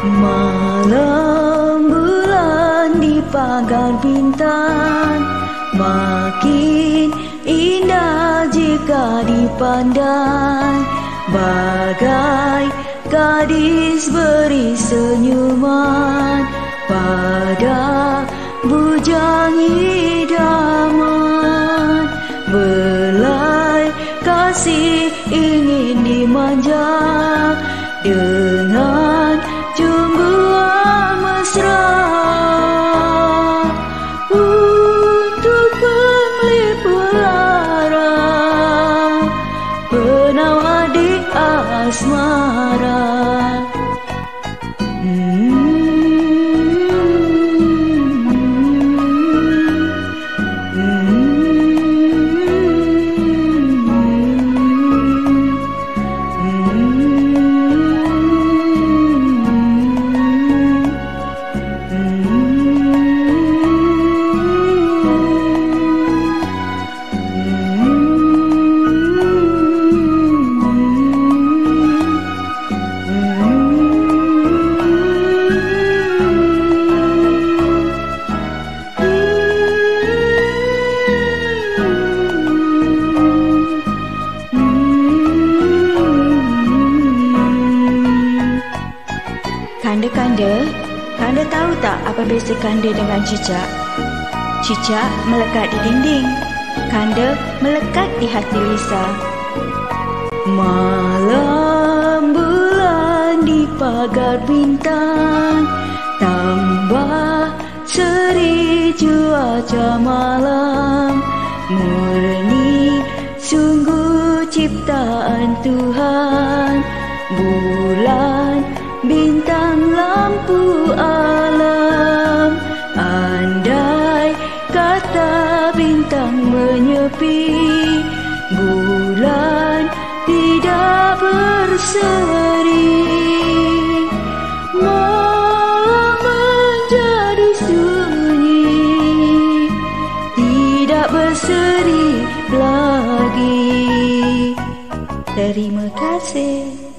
Malam bulan di pagar bintang Makin indah jika dipandang. Bagai gadis beri senyuman Pada bujang hidaman Belai kasih ingin dimanja Dengan asmara Kanda-kanda, kanda tahu tak apa beza kanda dengan cicak? Cicak melekat di dinding, kanda melekat di hati Lisa. Malam bulan di pagar bintang Tambah seri cuaca malam Murni sungguh ciptaan Tuhan Bulan bintang lampu alam. Andai kata bintang menyepi Bulan tidak berseri. Malam menjadi sunyi Tidak berseri lagi. Terima kasih